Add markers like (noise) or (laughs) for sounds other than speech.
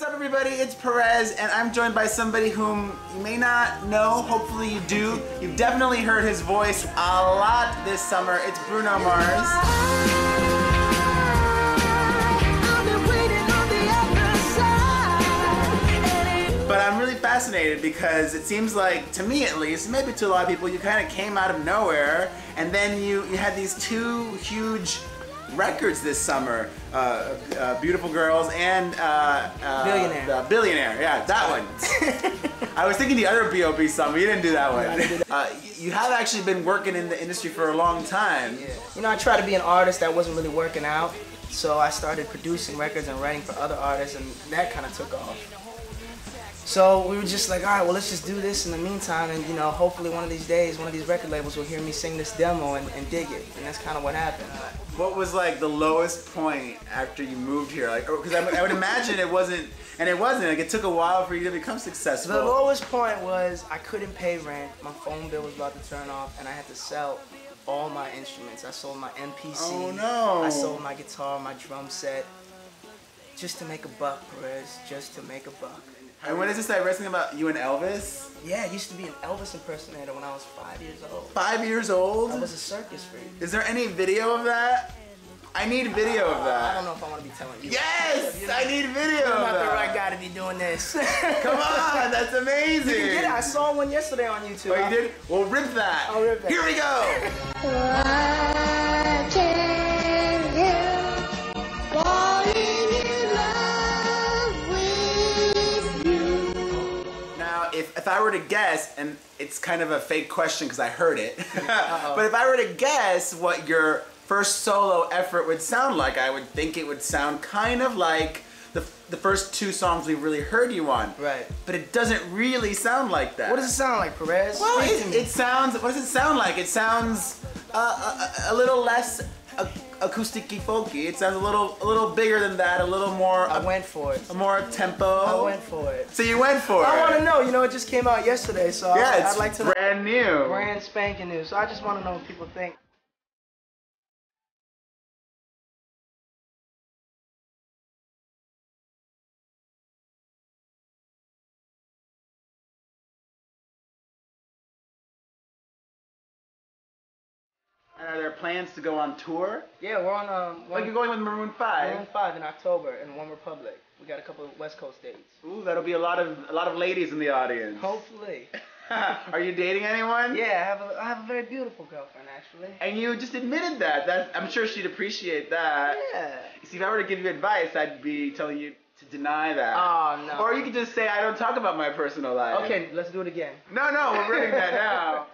What's up, everybody? It's Perez, and I'm joined by somebody whom you may not know. Hopefully, you do. You've definitely heard his voice a lot this summer. It's Bruno Mars. But I'm really fascinated because it seems like, to me at least, maybe to a lot of people, you kind of came out of nowhere, and then you you had these two huge records this summer, uh, uh, Beautiful Girls and uh, uh, Billionaire. the Billionaire, yeah, that one. (laughs) I was thinking the other B.O.B. song, but you didn't do that I didn't do one. Uh, you have actually been working in the industry for a long time. You know, I tried to be an artist that wasn't really working out, so I started producing records and writing for other artists, and that kind of took off. So we were just like, all right, well, let's just do this in the meantime, and you know, hopefully one of these days, one of these record labels will hear me sing this demo and, and dig it, and that's kind of what happened. What was like the lowest point after you moved here? Like, oh, because I, would- I would imagine it wasn't, and it wasn't. Like, it took a while for you to become successful. The lowest point was I couldn't pay rent, my phone bill was about to turn off, and I had to sell all my instruments. I sold my MPC. Oh, no. I sold my guitar, my drum set, just to make a buck, Perez, just to make a buck. And when is this like wrestling about you and Elvis? Yeah, I used to be an Elvis impersonator when I was five years old. Five years old? I was a circus freak. Is there any video of that? I need video of that. I don't know if I want to be telling you. Yes, (laughs) You're I not- need video You're of not the right guy to be doing this. (laughs) Come on, that's amazing. You get it. I saw one yesterday on YouTube. Oh, you did? Well, rip that. I'll rip that. Here we go. I were to guess, and it's kind of a fake question because I heard it, (laughs) but if I were to guess what your first solo effort would sound like, I would think it would sound kind of like the, the first two songs we really heard you on. Right. But it doesn't really sound like that. What does it sound like, Perez? Well, it, it sounds. What does it sound like? It sounds uh, a, a, a little less acousticy folky. It sounds a little a little bigger than that. A little more I a, went for it. A more tempo. I went for it. So you went for I it. I want to know. You know, it just came out yesterday, so Yeah, I, it's I'd like to know. brand new. Brand spanking new. So I just want to know what people think. And are there plans to go on tour? Yeah, we're on um. Like you're going with Maroon Five. Maroon Five in October in OneRepublic. We got a couple of West Coast dates. Ooh, that'll be a lot of a lot of ladies in the audience. Hopefully. (laughs) are you dating anyone? Yeah, I have a I have a very beautiful girlfriend actually. And you just admitted that. That I'm sure she'd appreciate that. Yeah. See, if I were to give you advice, I'd be telling you to deny that. Oh no. Or you could just say, I don't talk about my personal life. Okay, let's do it again. No, no, we're running that (laughs) now.